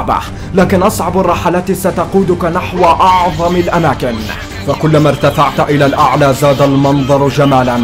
صعبة لكن أصعب الرحلات ستقودك نحو أعظم الأماكن. فكلما ارتفعت إلى الأعلى زاد المنظر جمالا.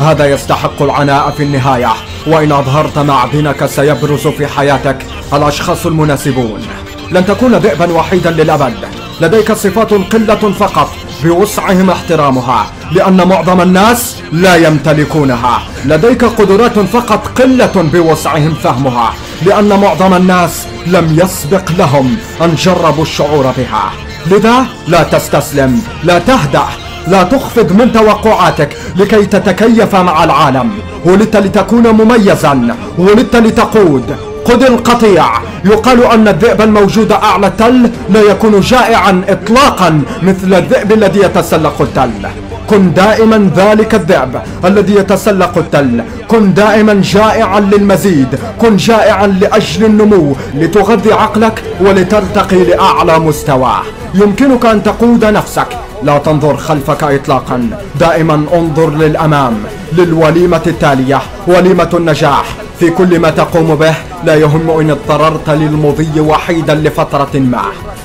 هذا يستحق العناء في النهاية. وإن أظهرت معدنك سيبرز في حياتك الأشخاص المناسبون. لن تكون ذئبا وحيدا للأبد. لديك صفات قلة فقط بوسعهم احترامها لأن معظم الناس لا يمتلكونها. لديك قدرات فقط قلة بوسعهم فهمها لأن معظم الناس لم يسبق لهم أن جربوا الشعور بها. لذا لا تستسلم لا تهدأ لا تخفض من توقعاتك لكي تتكيف مع العالم. ولدت لتكون مميزا ولدت لتقود. قد القطيع يقال أن الذئب الموجود أعلى التل لا يكون جائعا إطلاقا مثل الذئب الذي يتسلق التل. كن دائما ذلك الذئب الذي يتسلق التل. كن دائما جائعا للمزيد. كن جائعا لأجل النمو لتغذي عقلك ولترتقي لأعلى مستوى. يمكنك أن تقود نفسك. لا تنظر خلفك إطلاقا. دائما انظر للأمام للوليمة التالية وليمة النجاح. في كل ما تقوم به لا يهم إن اضطررت للمضي وحيدا لفترة ما.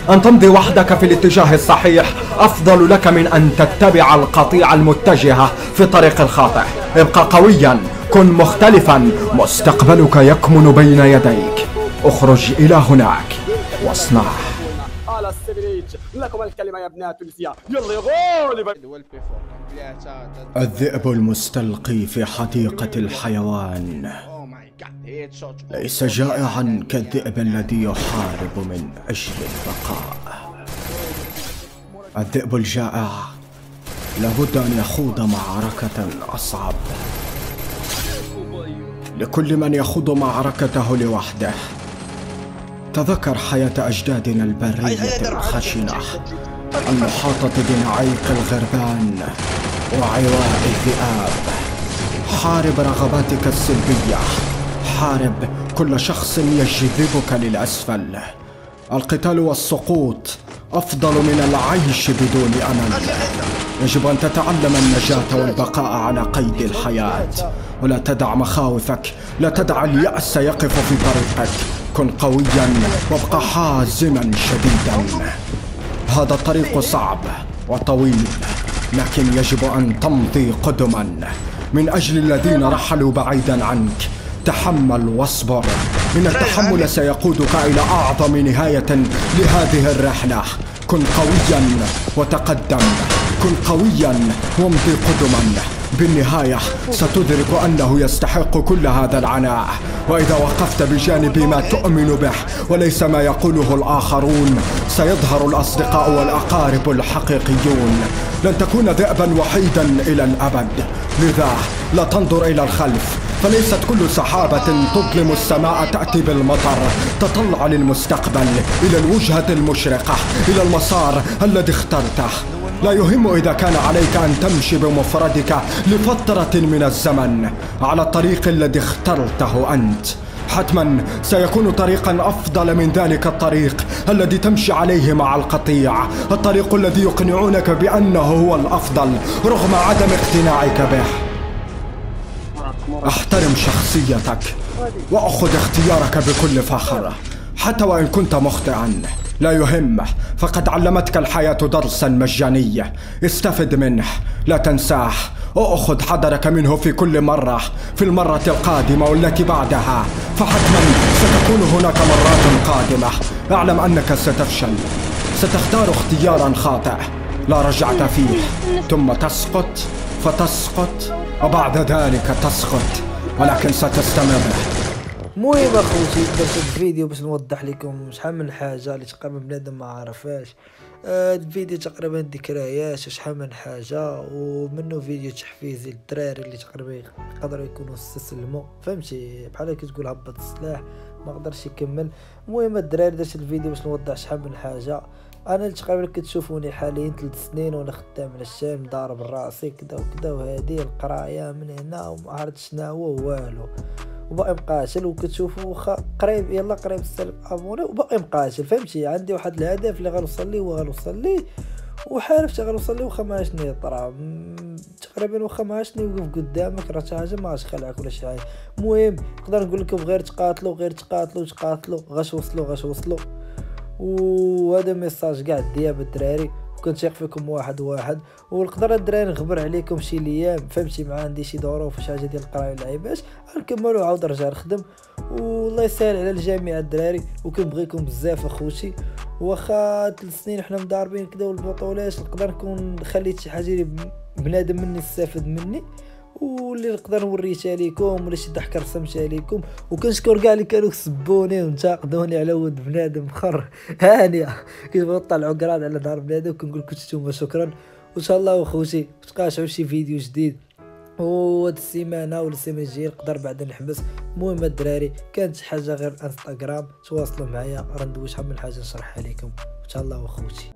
أن تمضي وحدك في الاتجاه الصحيح أفضل لك من أن تتبع القطيع المتجهة في طريق الخاطئ. ابقى قويا كن مختلفا مستقبلك يكمن بين يديك. اخرج إلى هناك واصنع. على لكم الكلمة يا يلا الذئب المستلقي في حديقة الحيوان. ليس جائعا كالذئب الذي يحارب من أجل البقاء. الذئب الجائع لابد أن يخوض معركة أصعب لكل من يخوض معركته لوحده. تذكر حياة أجدادنا البرية الخشنة المحاطة بنعيق الغربان وعواء الذئاب. حارب رغباتك السلبية. حارب كل شخص يجذبك للأسفل. القتال والسقوط أفضل من العيش بدون أمل. يجب أن تتعلم النجاة والبقاء على قيد الحياة. ولا تدع مخاوفك لا تدع اليأس يقف في طريقك. كن قويا وابقى حازما شديدا. هذا الطريق صعب وطويل لكن يجب أن تمضي قدما. من أجل الذين رحلوا بعيدا عنك تحمل واصبر. إن التحمل سيقودك إلى أعظم نهاية لهذه الرحلة. كن قويا وتقدم. كن قويا وامضي قدما. بالنهاية ستدرك أنه يستحق كل هذا العناء. وإذا وقفت بجانب ما تؤمن به وليس ما يقوله الآخرون سيظهر الأصدقاء والأقارب الحقيقيون. لن تكون ذئبا وحيدا إلى الأبد. لذا لا تنظر إلى الخلف. فليست كل سحابة تظلم السماء تأتي بالمطر تطلع للمستقبل إلى الوجهة المشرقة إلى المسار الذي اخترته. لا يهم إذا كان عليك أن تمشي بمفردك لفترة من الزمن على الطريق الذي اخترته أنت. حتما سيكون طريقا أفضل من ذلك الطريق الذي تمشي عليه مع القطيع. الطريق الذي يقنعونك بأنه هو الأفضل رغم عدم اقتناعك به. أحترم شخصيتك وأخذ اختيارك بكل فخر. حتى وإن كنت مخطئا لا يهم فقد علمتك الحياة درسا مجانيا استفد منه لا تنساه. وأخذ حذرك منه في كل مرة. في المرة القادمة والتي بعدها. فحتما ستكون هناك مرات قادمة. أعلم أنك ستفشل. ستختار اختيارا خاطئ. لا رجعت فيه. ثم تسقط. فتسقط وبعد ذلك تسقط ولكن ستستمر. المهم اخوتي درت الفيديو باش نوضح لكم شحال من حاجة اللي تقريبا بنادم ما عرفهاش. الفيديو تقريبا ذكريات شحال من حاجة ومنه فيديو تحفيزي للدراري اللي تقريبا يقدروا يكونوا استسلموا. فهمتي؟ بحال كي تقول هبط السلاح ما قدرش يكمل. المهم الدراري درت الفيديو باش نوضح شحال من حاجة. أنا تقريبا كتشوفوني حاليا ثلاث سنين وأنا خدام على الشام ضارب رأسي كدا وكدا وهذه القراية من هنا وما عرفت شنو هو والو. وباقي مقاتل وكتشوفوا واخا قريب يلا قريب السلام أبوني. وباقي مقاتل فهمتي؟ عندي واحد الهدف اللي غنوصل ليه وغنوصل ليه وحارفت غنوصل ليه واخا ما شنو يطرا. تقريبا واخا ما شنو يوقف قدامك راه حاجة ما خلعك ولا شي. حاجة المهم نقدر نقول لكم غير تقاتلوا غير تقاتلوا تقاتلوا غاش وصلوا غاش وصلوا وهذا ميساج كاع دياب الدراري. كنثيق فيكم واحد واحد ونقدر الدراري نخبر عليكم شي أيام فهمتي مع عندي شي ظروف وشي حاجة ديال القرايه واللعيبات نكمل وعاود نرجع نخدم. والله يسهل على الجميع الدراري وكنبغيكم بزاف أخوتي. واخا ثلاث سنين حنا مضاربين كدا والبطولات نقدر نكون خليت شي حاجة بنادم مني استافد مني. واللي نقدر نوريتها لكم ولا شي ضحكه رسمتها لكم وكنشكر كاع اللي كانوا سبوني وانتقدوني على ود بنادم خر هانية. كنبغيو نطلعوا كراد على دار بنادم كنقول لكم نتوما شكرا. وإن شاء الله اخوتي تقاشعوا شي فيديو جديد. وهاد السيمانة ولا السيمانه الجاية نقدر بعدا نحبس. المهم الدراري كانت شي حاجة غير إنستغرام. تواصلوا معايا راه ندوي شحال من حاجة نشرحها لكم. إن شاء الله اخوتي